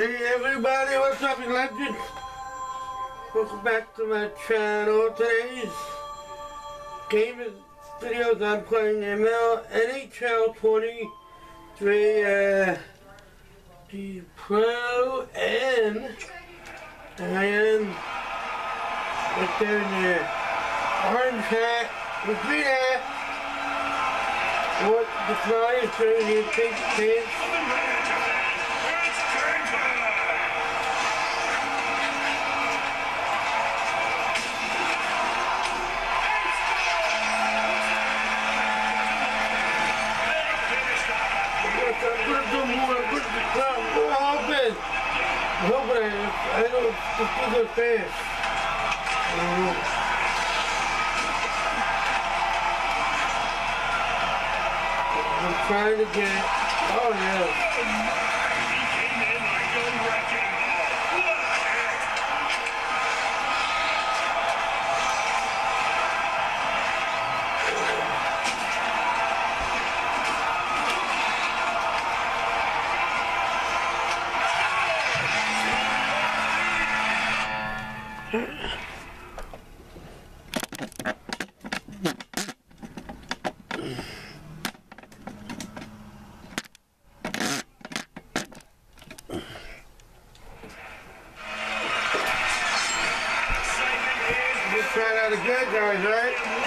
Hey everybody, what's up in legends? Welcome back to my channel. Today's game is videos I'm playing ML NHL 23 uh, the Pro and and right there in the orange hat with green hat what the Flyers in pink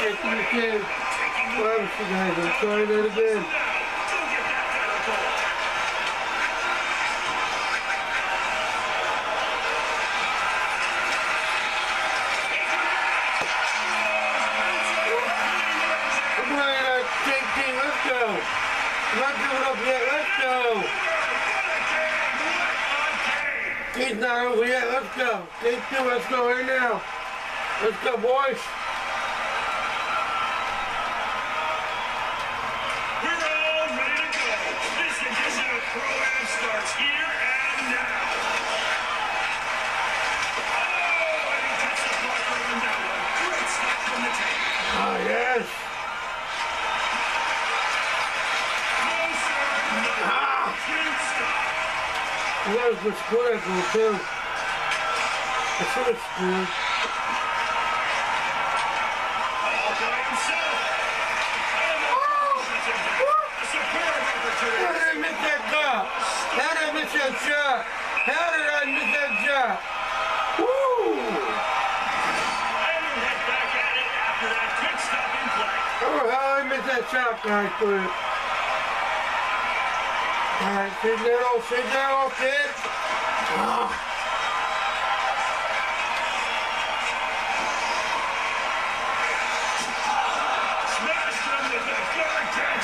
right? Get you again. Well, you guys, I'm trying that uh, not giving up yet, let's go. He's not over yet, let's go. Game two, let's go right now. Let's go, boys. The defense is there. A superb How did I miss that shot? How did I miss that shot? How did I miss that shot? Oh, how I miss that shot, guys? Quick. All right, sit down, sit down, kid.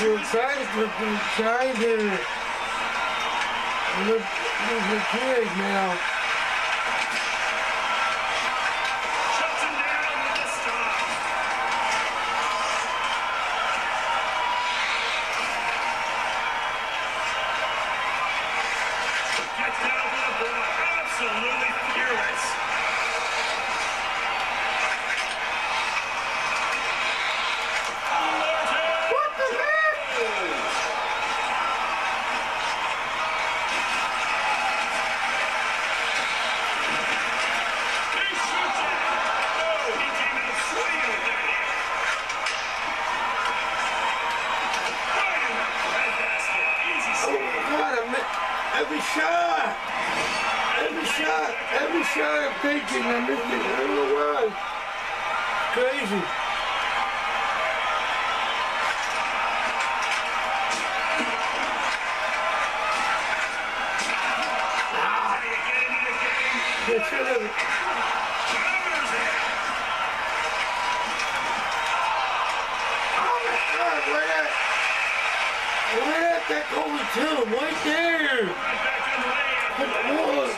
We're trying to, we're to look, look good now. Shuts him down with a stop. Gets down to the block. Absolutely fearless. Martin! What the heck? He shoots it. Oh, he came out swinging with that hit. Right in the breadbasket. Easy Oh save. my God, I mi- every shot, every shot, every shot I'm missing. I don't know why. Crazy. Get into the game? They should it. Oh my God, where that? Where that that going to? Right there. Right back in lane. Good on.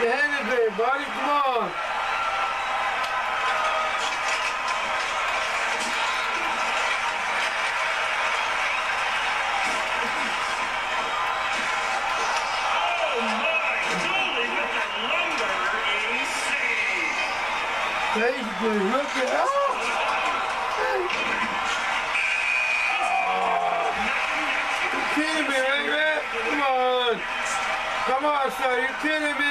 The hand is there, buddy. Come on. Oh my! Dooley with the lumber ace save. Basically, look at oh. You kidding me, right, Matt? Come on. Sir, you kidding me?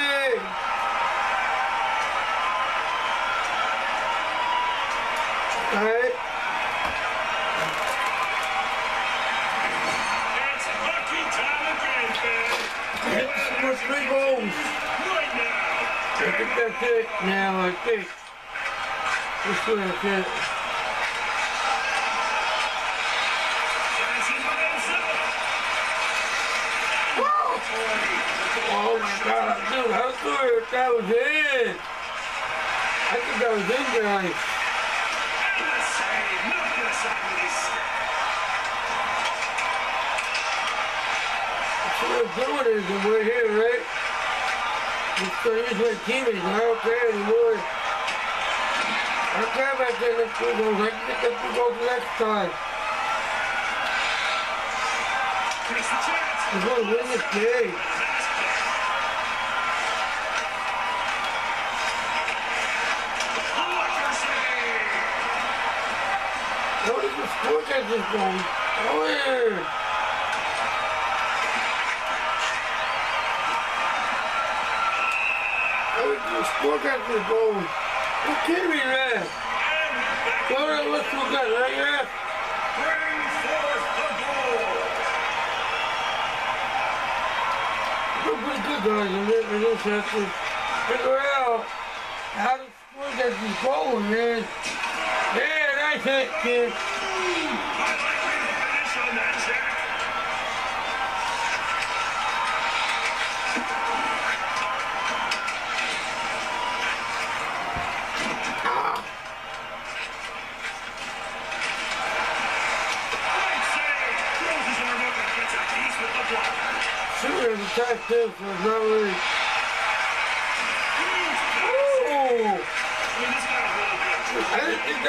Alright, It's hockey time again, man. for three goals. Right now. I think that's it now, I think. Let's see, that's it. Johnson by himself. Oh my god, dude, how good that was in. I think that was in, guys. The. So we're doing is we're here, right? Use my teammates, I don't care anymore. I don't care about getting the goals, I can the goals next time. The. We're gonna win this game. What is the this goal? Oh yeah. What is the this goal? You kidding me, man? And we're back. Go let's look at it right here. Bring forth the goal. We're good guys this have to figure out how to score this goal, man. That's it, kid. Like the finish on that check. Great save. Throws his arm up and gets a piece with the block. Shooter is attack too, so it's not really. Huge pass. Ooh! I mean, this guy really good. I didn't think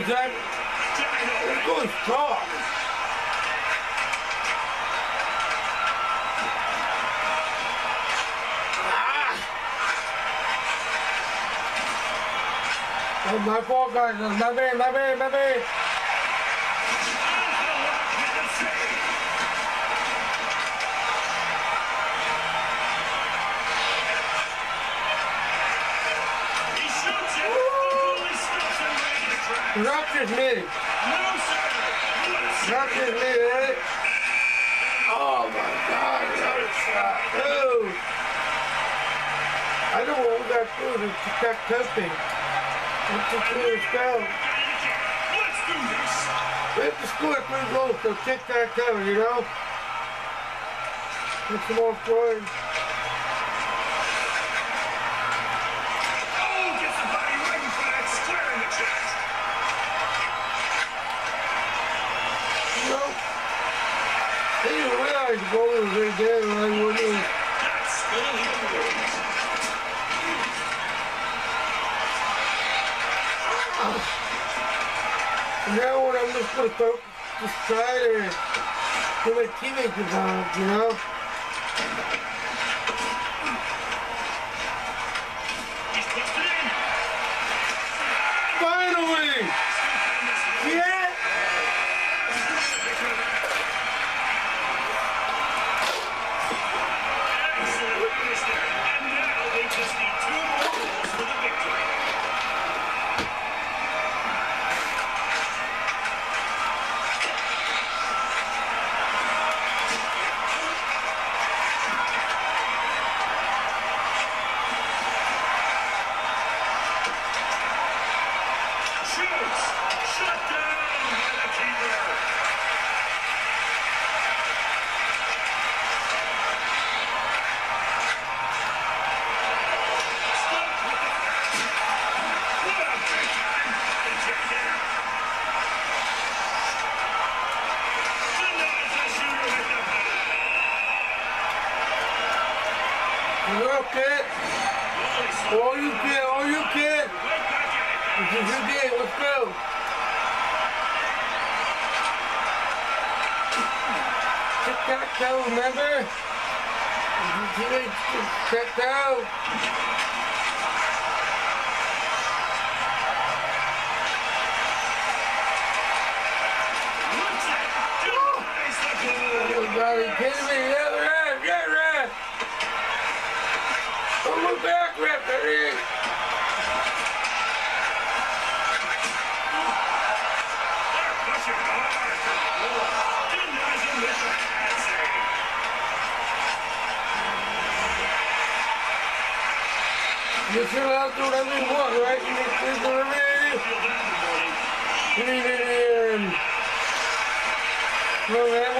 I know, That right? goalie's strong. Ah! Oh, my fault, guys. That's bad, my bad, my bad. Not just me. A Not just me, eh? Oh my god, that. Dude. I know what we got to protect testing. This. Let's do this. We have to score three goals, so tic tac toe, you know? Get some more scoring. Now what I'm just gonna focus this side and get my teammates involved, you know? You? Goalie slid All you kid, all you kid! This is let's go! Tac toe, remember? Just checked out. Looks it. Denies Go back, referee! You should have to let me walk, right? You need to do everything. You need to do everything.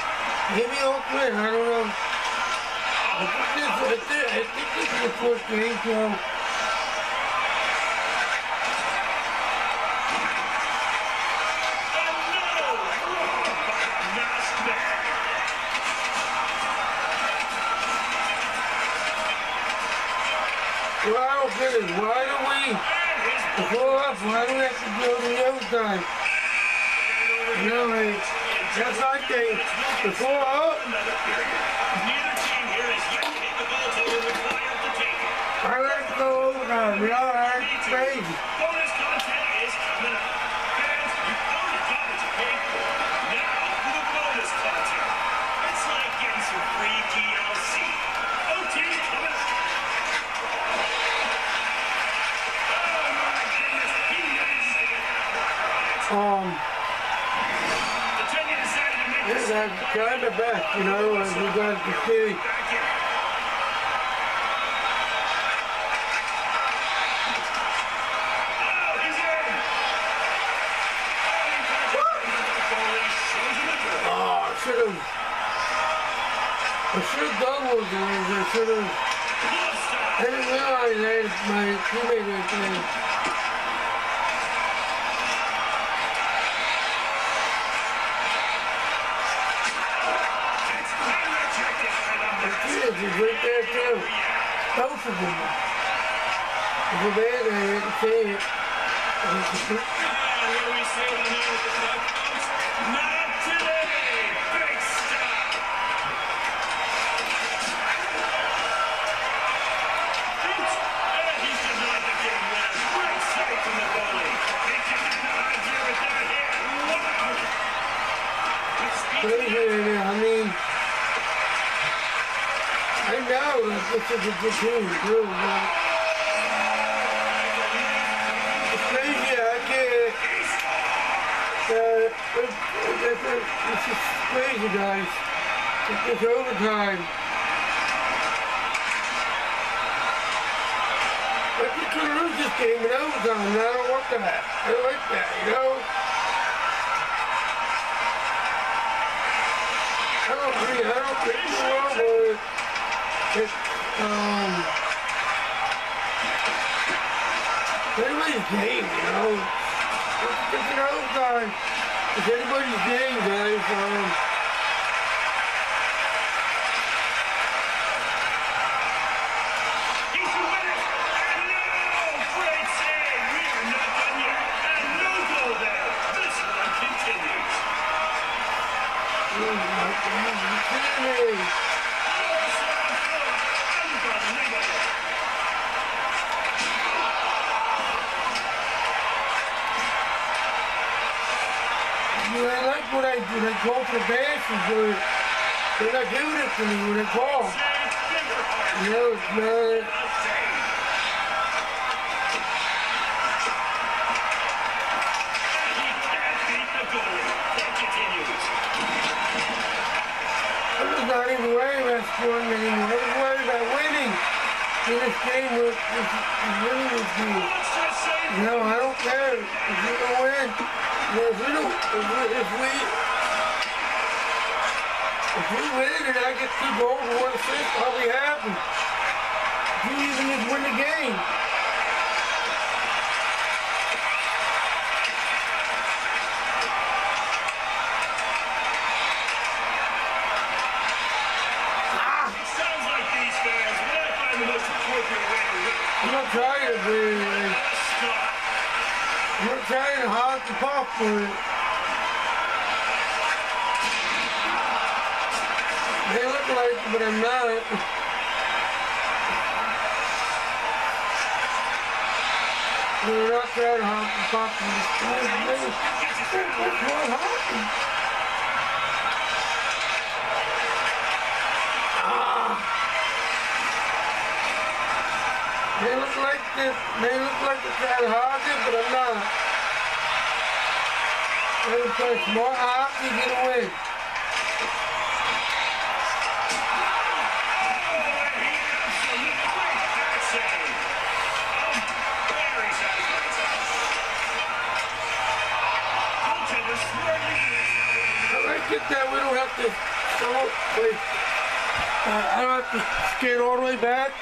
goals. Maybe all three, I don't know. I think this, I think, I think this is the first I don't get it. Why do we, before us, why do we have to go to the overtime? You know, like, that's my thing. Before us, Neither team here has yet to hit the goal total required to take it. I like to go overtime. You know, that's crazy. This this is kind of best, you know, as we got to see. Oh, should have. I should have one those. I should have. I didn't realize I had my teammate right there. Both of them. If you're there, I didn't see here we on the comes. Not today. Big stop. Shoots. And he's denied the game winner. Great save from the goalie. He didn't know how to deal with that hit. Wow. With speed to the Crazy right now. I mean, I know But it's crazy. I. Uh, it, it, it, it, it's crazy, guys. It's overtime. But you could lose this game in overtime, and I don't want that. I don't like that, you know? I don't think, I don't think would. It's, um, anybody's game, you know? It's, it's an overtime. It's anybody's game, guys. Um, He's the winner. And no! Great save. We are not done yet. And no goal there. This one continues. oh my God, you kidding me? You know, I like what I they're not giving it to me when they call. You know, it's not. Even worried about scoring anymore. I was worried about winning. In this game winning this. No, I don't care. If you don't win, if we don't, if we, if we, if we win and I get two goals and one assist, I'll be happy. If even just win the game. I'm not trying to be, Stop. I'm not trying to hog the puck, like but I'm not. We're not that hot to this? Ah. They look like this. They look like the Chad Hoggett, but I'm not. They play smart hockey, get away. It that we don't have to go, wait, uh, I don't have to skate all the way back.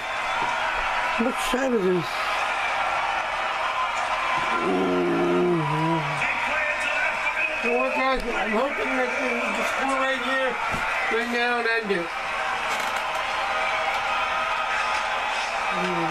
What side is this? So what guys, I'm hoping that can score right here, right now and end it. Hmm.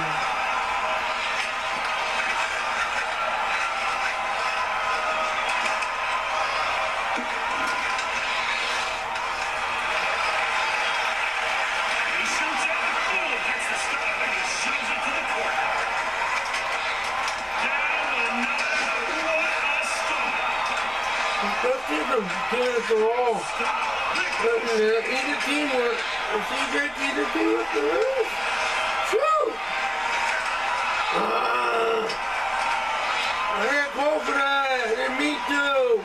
See the team at the wall. Either team will, will CJ either team with the lose. Shoot! Ah, I got called for that, and me too.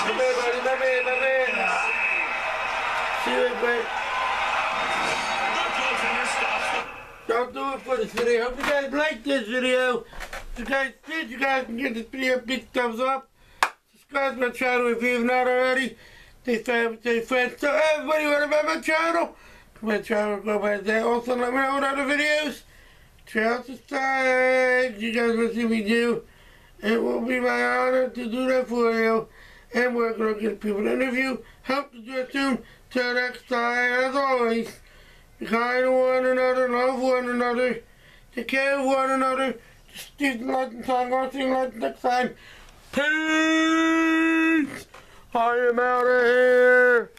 My bad, buddy, my bad, my bad. See you later, Don't do it for this video. Hope you guys like this video. You guys did, you guys can give this video a big thumbs up. Subscribe to my channel if you have not already. Stay family, stay friends. So everybody want about my channel? My channel, go by there. Also, let me know what other videos. Try out the side. You guys will see me do. It will be my honor to do that for you. And we're going to get people to interview. Help to do it soon. Till next time, as always, be kind to one another, love one another, take care of one another. Just do the legend song, I'll see you next time. Peace! I am out of here.